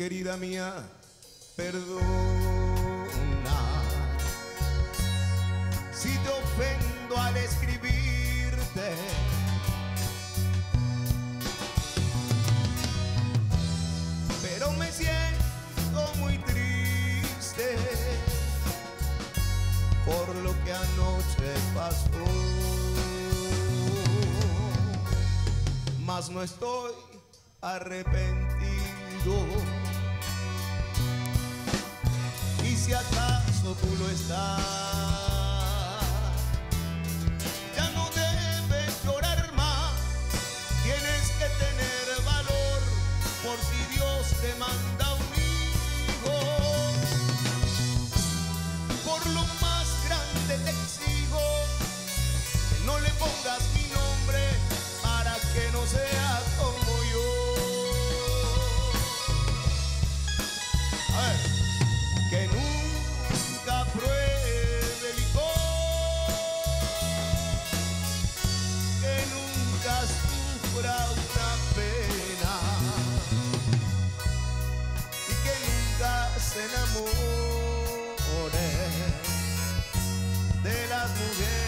querida mía, perdona. Si te ofendo al escribirte, pero me siento muy triste por lo que anoche pasó. Mas no estoy arrepentido Tú lo estás. Ya no debes llorar más, tienes que tener valor por si Dios te manda un mujer.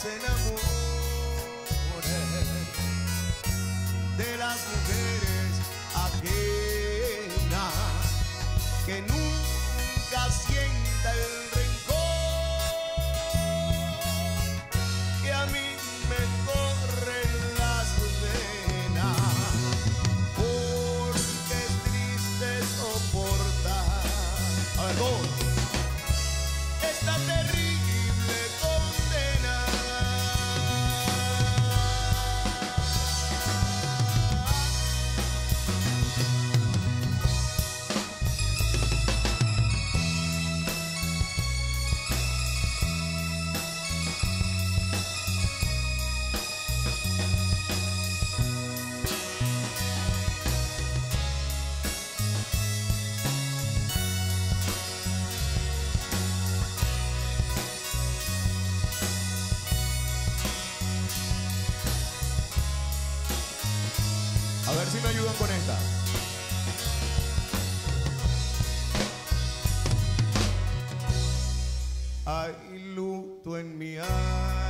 se enamoren de las mujeres ajenas que nunca sienta el A ver si me ayudan con esta. Hay luto en mi alma.